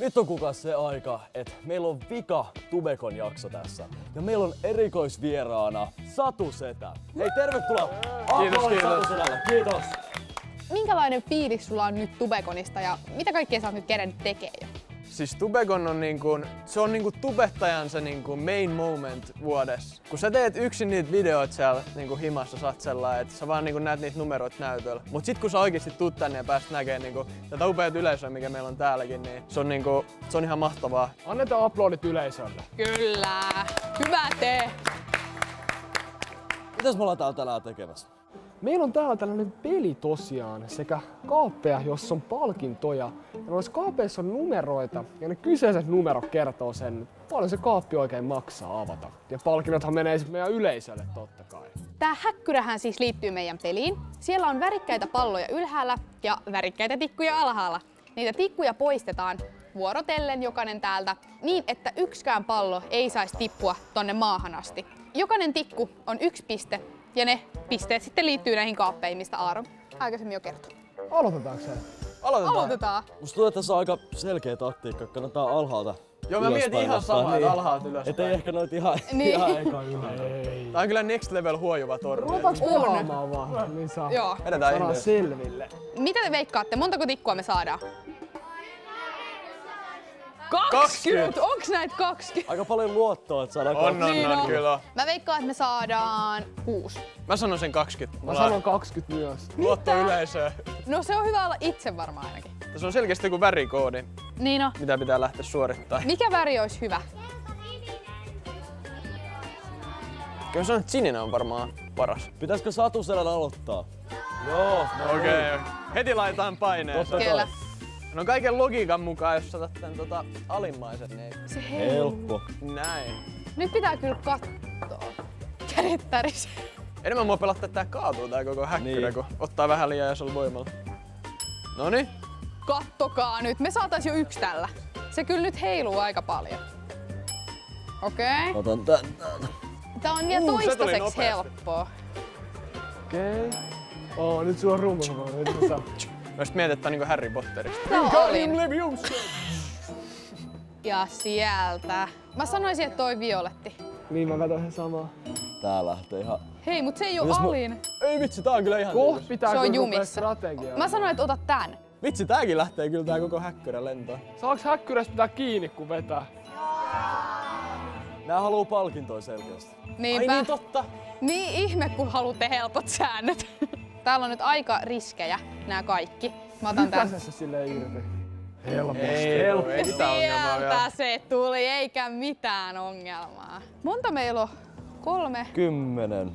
Nyt on kukas se aika, että meillä on vika Tubekon jakso tässä. Ja meillä on erikoisvieraana Satu Setä. Hei, tervetuloa! Kiitos, kiitos. Satu Setälle. Kiitos! Minkälainen fiilis sulla on nyt Tubekonista ja mitä kaikkea sä oot nyt kerennyt tekee jo? Siis Tubekon on niinku, se on niinku tubettajan se niinku main moment vuodessa. Kun sä teet yksin niitä videoita siellä niinku himassa, sellainen, että sä vaan niinku näet niitä numeroita näytöllä. Mut sit kun sä oikeesti tuut tänne ja pääst näkemään niinku tätä upeat yleisöä, mikä meillä on täälläkin, niin se on, niinku, se on ihan mahtavaa. Annetaan aplodit yleisölle. Kyllä! Hyvä tee! Mitäs me ollaan täällä tänään tekemässä? Meillä on täällä tällainen peli tosiaan sekä kaappeja, jossa on palkintoja. Ja noissa kaapeissa on numeroita ja ne kyseiset numerot kertoo sen, paljon se kaappi oikein maksaa avata. Ja palkinnothan menee sitten meidän yleisölle totta kai. Tää häkkyrähän siis liittyy meidän peliin. Siellä on värikkäitä palloja ylhäällä ja värikkäitä tikkuja alhaalla. Niitä tikkuja poistetaan vuorotellen jokainen täältä niin, että yksikään pallo ei saisi tippua tonne maahan asti. Jokainen tikku on yksi piste ja ne pisteet sitten liittyy näihin kaappeihin, mistä Aaro aikaisemmin jo kertoi. Aloitetaanko se? Aloitetaan. Aloitetaan. Musta tuntuu, että tässä on aika selkeä taktiikka. Kannattaa alhaalta Joo, mä ylöspäin mietin ihan samaa, että alhaalta ylöspäin. Ettei ehkä noit ihan, Niin. ihan eka. Tää on kyllä next level huojuva torni. Ruvetaanko pelaamaan vaan? Niin saa Joo. Vedetään saadaan ihmeessä. selville. Mitä te veikkaatte? Montako tikkua me saadaan? 20. 20! Onks näitä 20? Aika paljon luottoa, että saadaan On, on, kaksi. Niin on, on. kyllä. Mä veikkaan, että me saadaan 6. Mä sanon sen 20. Mä sanon 20 myös. Luotto yleisöön. No se on hyvä olla itse varmaan ainakin. Tässä on selkeästi joku värikoodi, Niin no, mitä pitää lähteä suorittamaan. mikä väri olisi hyvä? Kyllä mä sanon, että sininen on varmaan paras. Pitäisikö Satu Selän aloittaa? Joo, no Okei, okay. heti laitetaan paineeseen. Totta Kyllä. kai. No kaiken logiikan mukaan, jos saatat tän tota alimmaisen, niin Se Helppo. näin. Nyt pitää kyllä katsoa. Kädet tärisee. Enemmän mua pelottaa, että tää kaatuu tää koko häkkyrä, Niin. kun ottaa vähän liian isolla voimalla. Noni, Kattokaa nyt, me saatais jo yksi tällä. Se kyllä nyt heiluu aika paljon. Okei. Okay. Otan tän täältä. Tää on vielä Uh, toistaiseksi helppoa. Okei. Okay. Oh, nyt sulla on. Nyt saa. mä sit mietin, että on niinku Harry Potterista. On olin. Ja sieltä. Mä sanoisin, että toi violetti. Niin mä katson ihan samaa. Tää lähtee ihan... Hei, mut se ei oo Mitäs alin. Ei vitsi, tää on kyllä ihan Koht pitää Se on jumissa. strategiaa. Mä sanoin, että ota tän. Vitsi, tääkin lähtee kyllä tää koko häkkyrä lentoon. Saaks häkkyrästä pitää kiinni kun vetää? Nää haluu palkintoja selkeästi. Niinpä. Ai niin totta. Niin ihme, kun haluatte helpot säännöt. Täällä on nyt aika riskejä nämä kaikki. Mä otan tän. Se silleen irti. Helposti. Ei, Helposti. ei Sieltä se tuli, eikä mitään ongelmaa. Monta meillä on? Kolme. Kymmenen.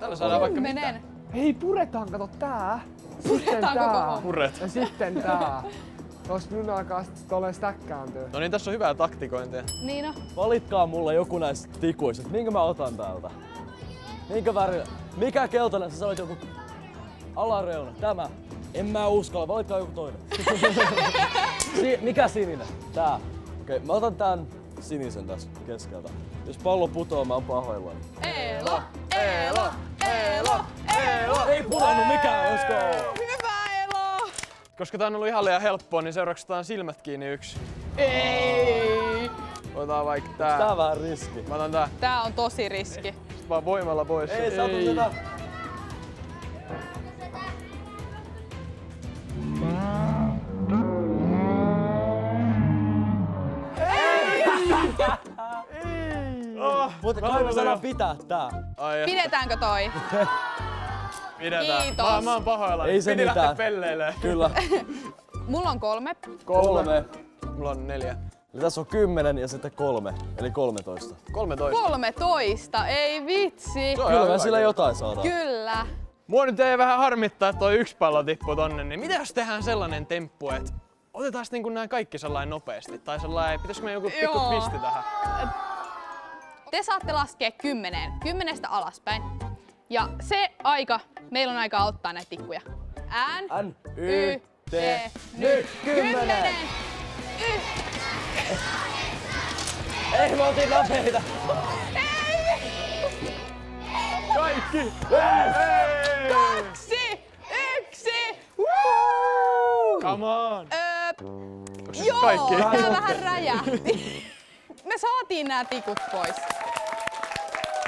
Tällä saadaan vaikka mitä. Kymmenen. Hei, puretaan, kato tää. Sitten Puretaan koko tää. Puret. Ja sitten tää. Jos nyt alkaa sit tolleen stäkkääntyä. No niin, tässä on hyvää taktikointia. Niin no. Valitkaa mulle joku näistä tikuista, minkä mä otan täältä. Minkä väri? Mikä keltainen? Sä sanoit joku alareuna. Tämä. En mä uskalla, valitkaa joku toinen. si- mikä sininen? Tää. Okei, mä otan tän sinisen tässä keskeltä. Jos pallo putoaa, mä oon pahoillani. Eelo, Eelo, Eelo, Eelo. Ei pudonnut mikään, let's go! Hyvä Eelo. Koska tää on ollut ihan liian helppoa, niin seuraavaksi otetaan silmät kiinni yksi. Ei. Otetaan vaikka tää. Tää on vähän riski. Mä otan tää. Tää on tosi riski. Sit vaan voimalla pois. Ei, Satu Ei. sitä. Mutta me saadaan pitää tää. Ai, Pidetäänkö toi? pidetään. Kiitos. Mä, mä oon pahoillani. Ei se Piti mitään. pelleilee. Kyllä. Mulla on kolme. Kolme. Mulla on neljä. Eli tässä on kymmenen ja sitten kolme, eli 13. 13. 13, ei vitsi. Se on Kyllä ihan me hyvä sillä kyllä. jotain saadaan. Kyllä. Mua nyt ei vähän harmittaa, että toi yksi pallo tippui tonne, niin mitä jos tehdään sellainen temppu, että otetaan niinku nämä kaikki sellainen nopeasti? Tai sellainen, pitäisikö me joku pikku Joo. twisti tähän? Te saatte laskea kymmeneen, kymmenestä alaspäin. Ja se aika, meillä on aikaa ottaa näitä tikkuja. N, N, Y, T, nyt, kymmenen. Y, Ei, me oltiin nopeita. Kaikki! kaksi, yksi, woo! Come on! Öö, joo, Joo, kaikki. tää vähän räjähti. Me saatiin nämä tikut pois.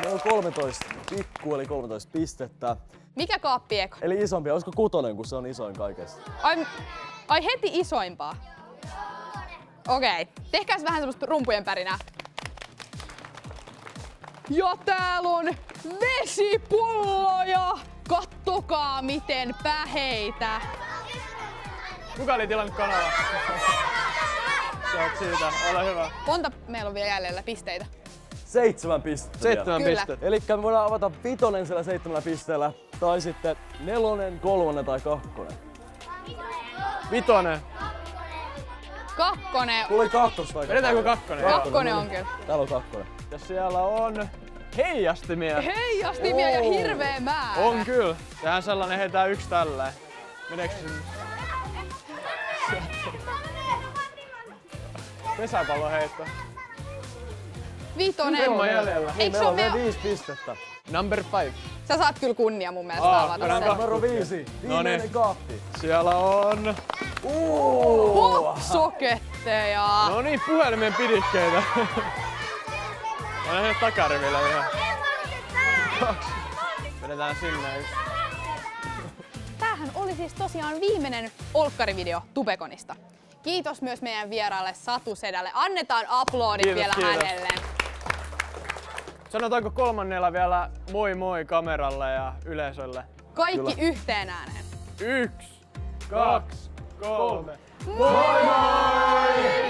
Meillä on 13 tikku, eli 13 pistettä. Mikä kaappi eka? Eli isompi, olisiko kutonen, kun se on isoin kaikesta? Ai, ai heti isoimpaa. Okei, okay. tehkääs vähän semmoista rumpujen pärinää. Ja täällä on vesipulloja! Kattokaa miten päheitä! Kuka oli tilannut kanava? Sä oot siitä, ole hyvä. Monta meillä on vielä jäljellä pisteitä? Seitsemän pistettä. Seitsemän pistettä. Eli me voidaan avata vitonen siellä seitsemällä pisteellä, tai sitten nelonen, kolmonen tai kakkonen. Vitonen. Kakkonen. Tuli kakkosta aika Vedetäänkö kakkonen? Kakkonen on kyllä. Täällä on kakkonen. Ja siellä on heijastimia. Heijastimia ja Oo. hirveä määrä. On kyllä. Tehdään sellainen, heitään yksi tälleen. Meneekö sinne? Pesäpallo heitto. Vitonen. Ilman jäljellä. Eikö se meillä on vielä me... viisi pistettä. Number five. Sä saat kyllä kunnia mun mielestä Aa, avata sen. Numero viisi. Viimeinen niin. kaappi. Siellä on... Popsoketteja. No niin, puhelimen pidikkeitä. Mä nähnyt takarivillä ihan. Vedetään sinne yksi. Tämähän oli siis tosiaan viimeinen olkkarivideo Tubekonista. Kiitos myös meidän vieraalle Satu Sedälle. Annetaan aplodit Kiitos, vielä kiitos. hänelle. Sanotaanko kolmannella vielä moi moi kameralle ja yleisölle? Kaikki yhteen ääneen. Yksi, kaksi, kolme. Moi moi!